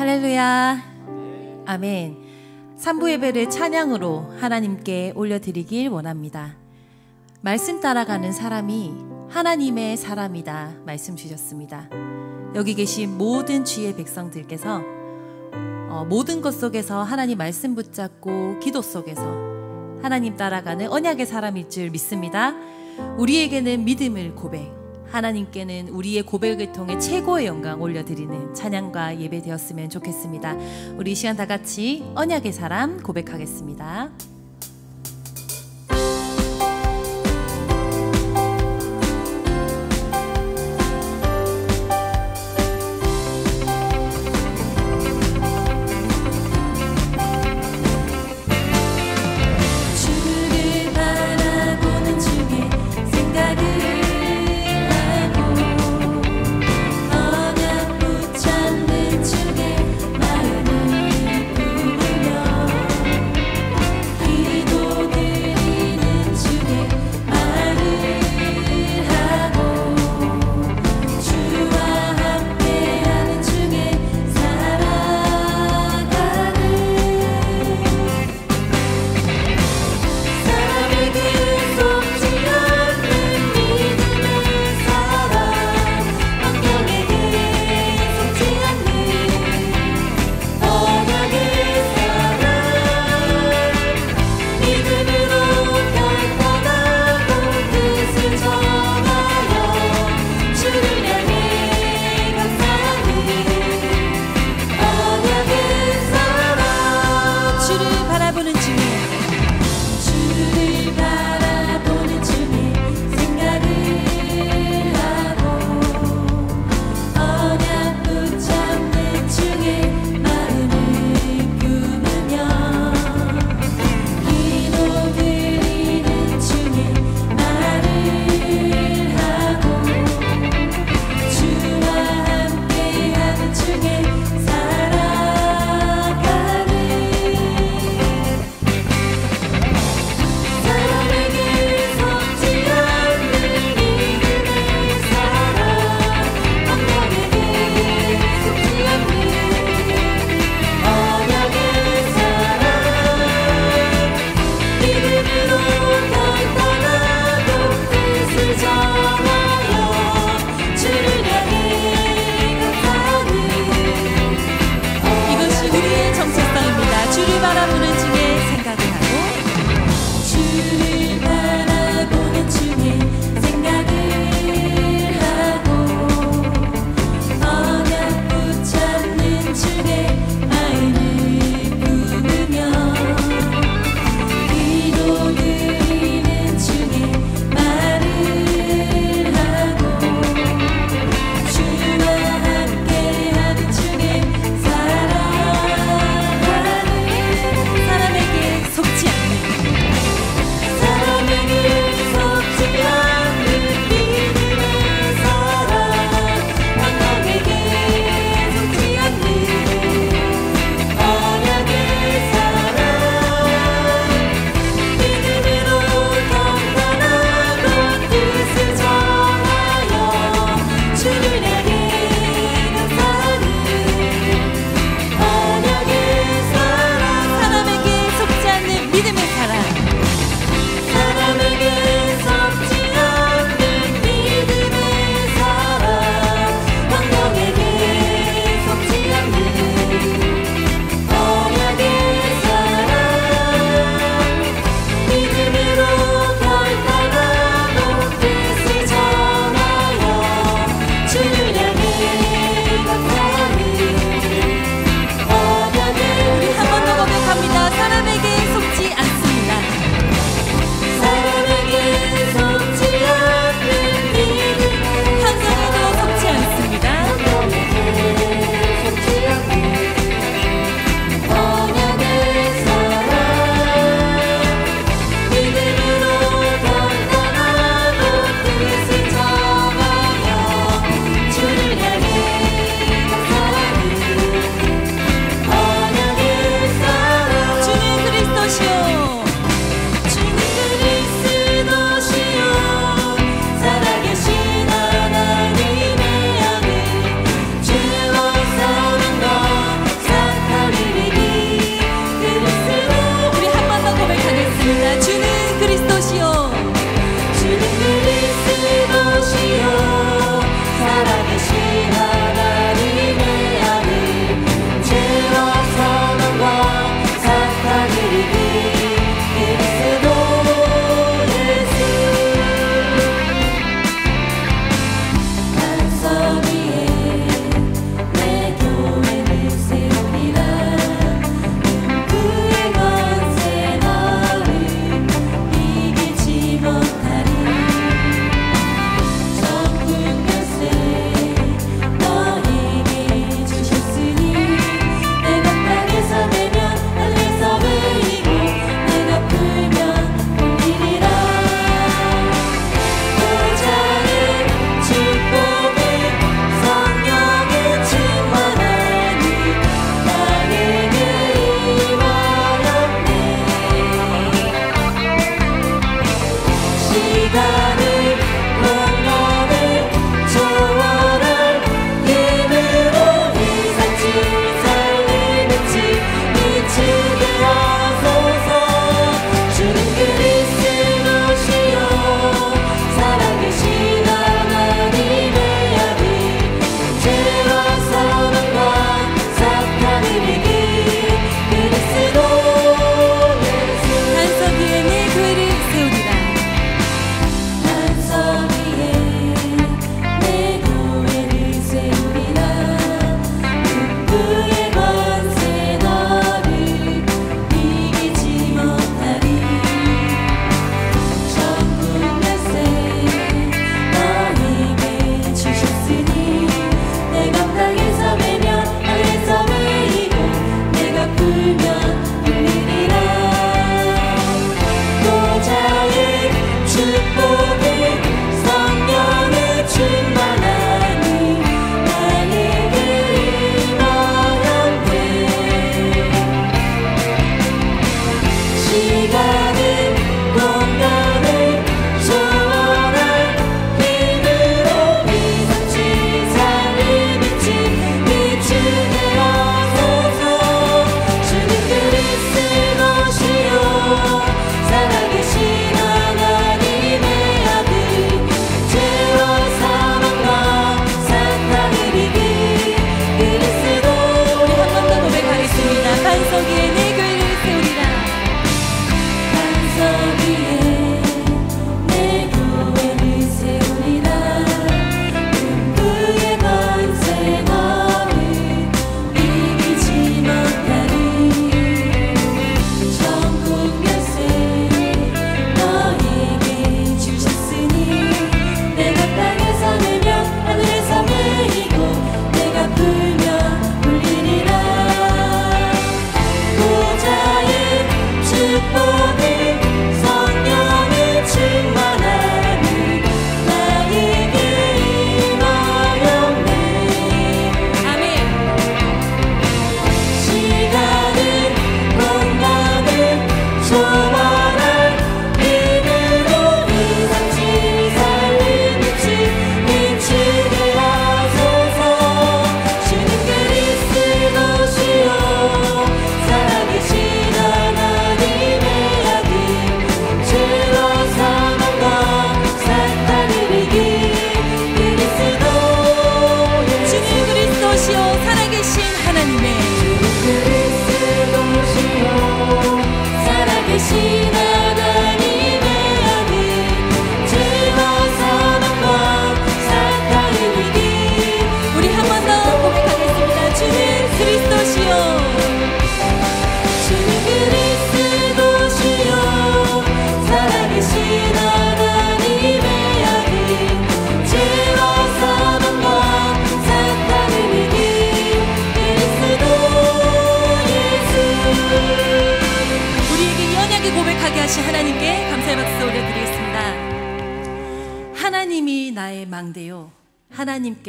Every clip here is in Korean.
할렐루야. 아멘. 삼부 예배를 찬양으로 하나님께 올려드리길 원합니다. 말씀 따라가는 사람이 하나님의 사람이다 말씀 주셨습니다. 여기 계신 모든 주의 백성들께서 어, 모든 것 속에서 하나님 말씀 붙잡고 기도 속에서 하나님 따라가는 언약의 사람일 줄 믿습니다. 우리에게는 믿음을 고백, 하나님께는 우리의 고백을 통해 최고의 영광 올려드리는 찬양과 예배 되었으면 좋겠습니다. 우리 시간 다 같이 언약의 사람 고백하겠습니다. 다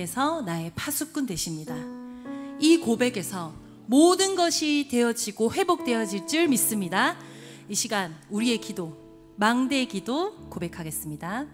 하나님께서 나의 파수꾼 되십니다. 이 고백에서 모든 것이 되어지고 회복되어질 줄 믿습니다. 이 시간 우리의 기도, 망대의 기도 고백하겠습니다.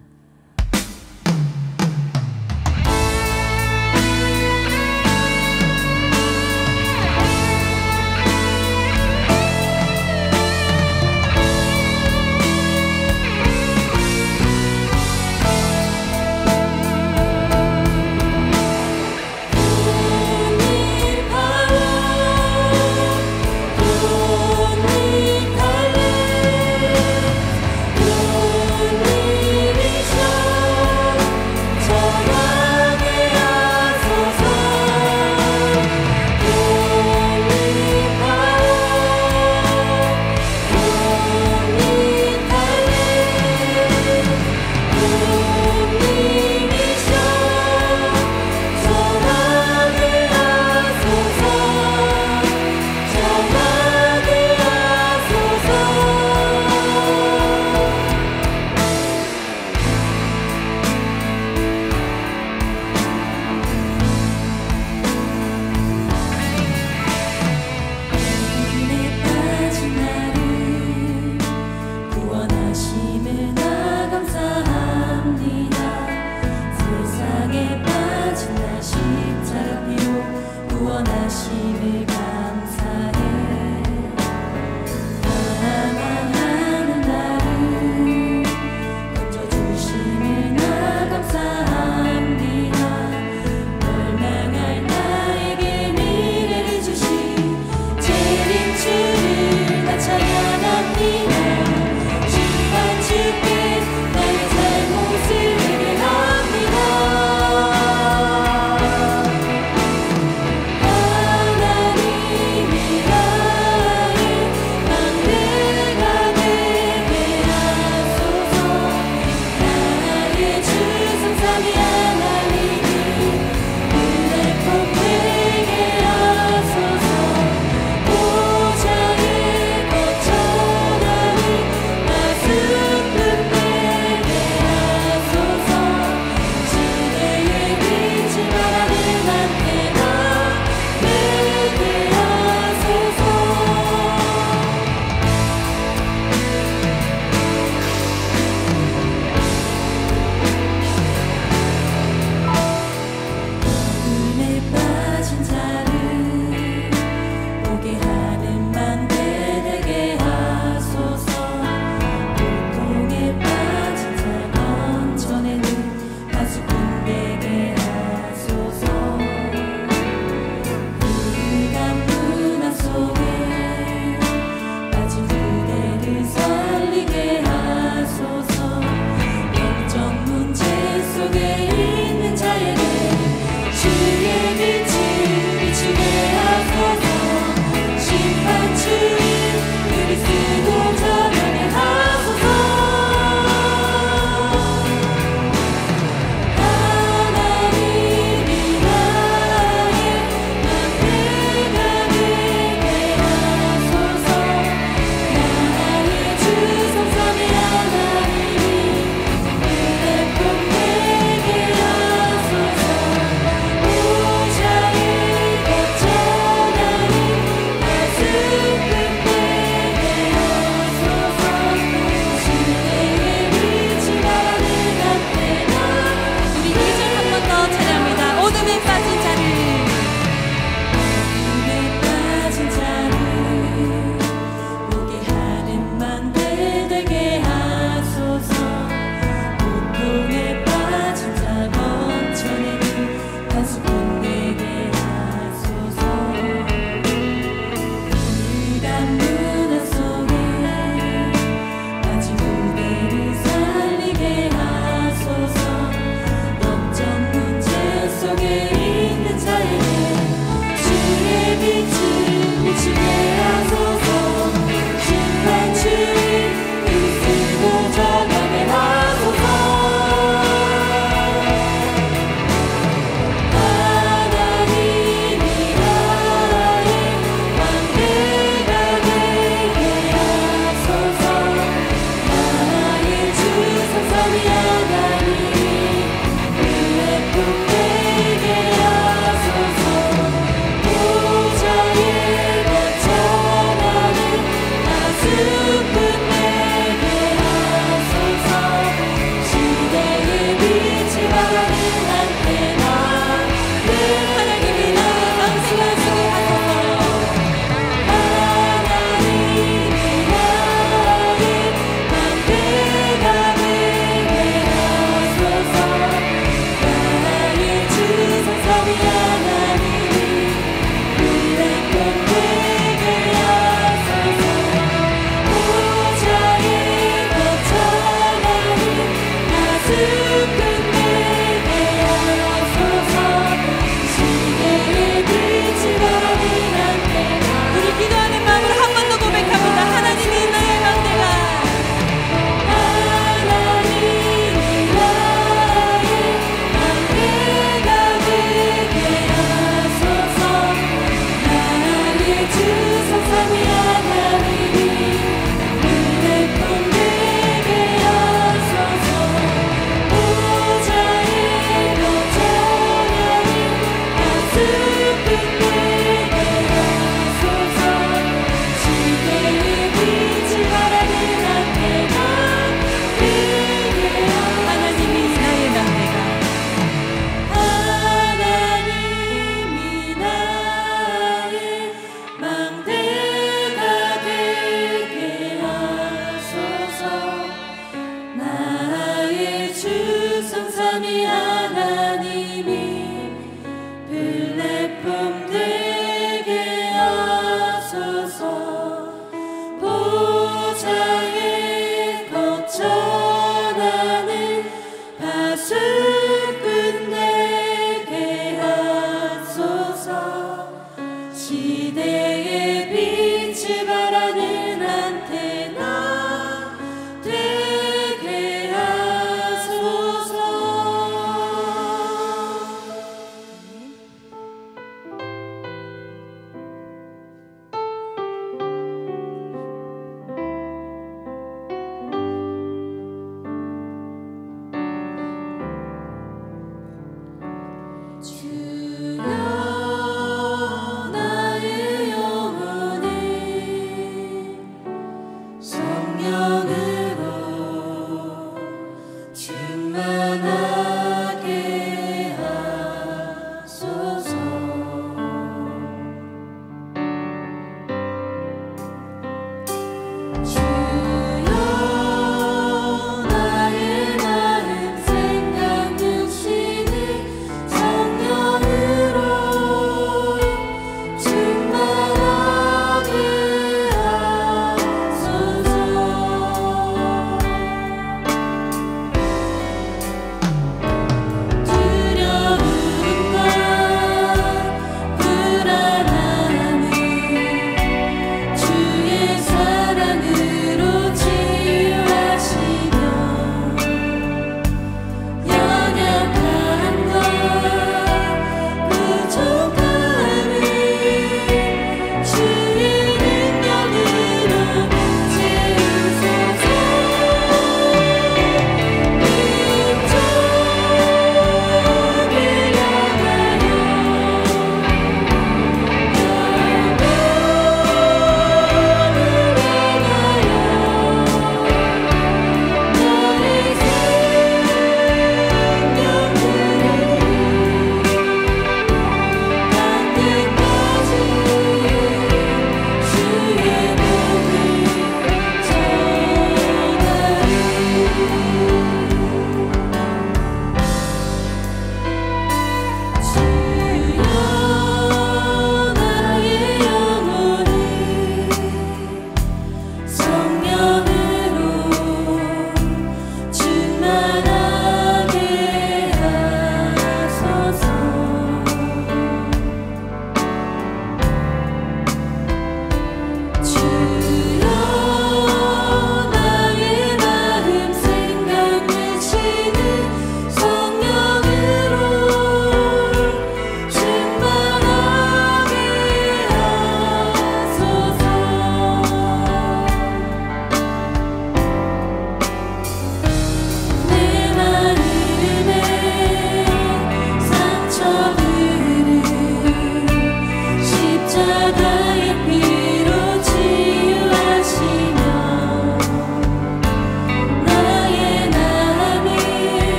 They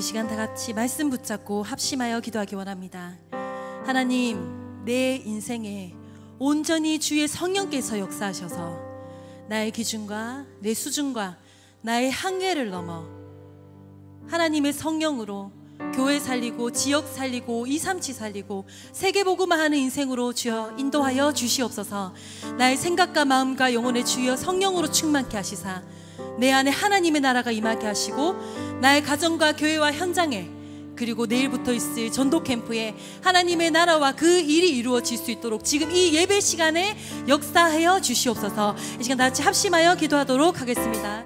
우리 시간 다 같이 말씀 붙잡고 합심하여 기도하기 원합니다. 하나님, 내 인생에 온전히 주의 성령께서 역사하셔서 나의 기준과 내 수준과 나의 한계를 넘어 하나님의 성령으로 교회 살리고 지역 살리고 이삼치 살리고 세계 복음화 하는 인생으로 주여 인도하여 주시옵소서. 나의 생각과 마음과 영혼의 주여 성령으로 충만케 하시사 내 안에 하나님의 나라가 임하게 하시고 나의 가정과 교회와 현장에 그리고 내일부터 있을 전도 캠프에 하나님의 나라와 그 일이 이루어질 수 있도록 지금 이 예배 시간에 역사하여 주시옵소서. 이 시간 다 같이 합심하여 기도하도록 하겠습니다.